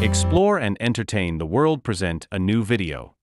Explore and entertain the world present a new video.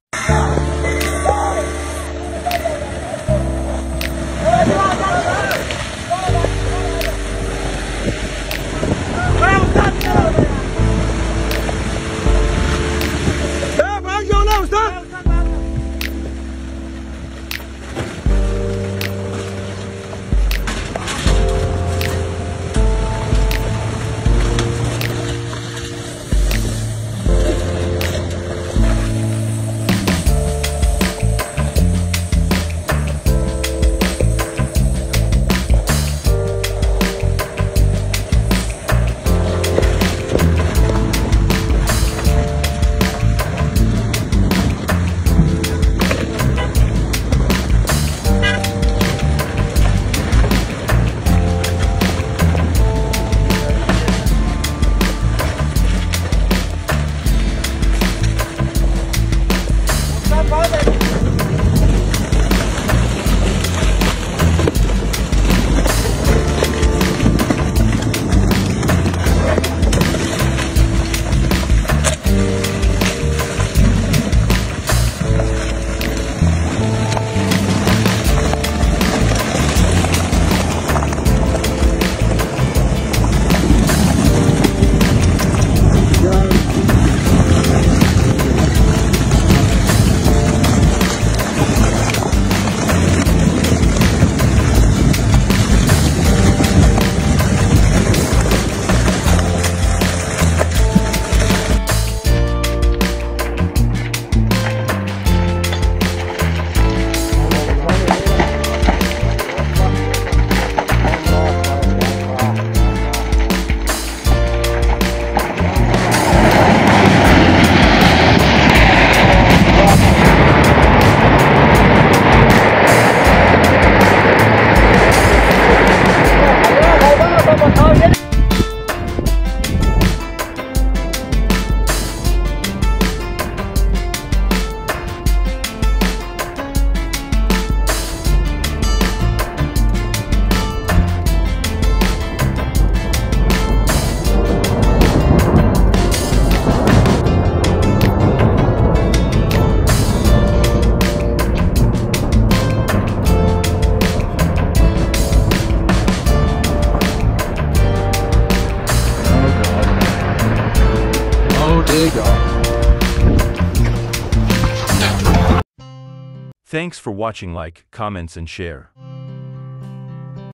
Thanks for watching like, comments and share.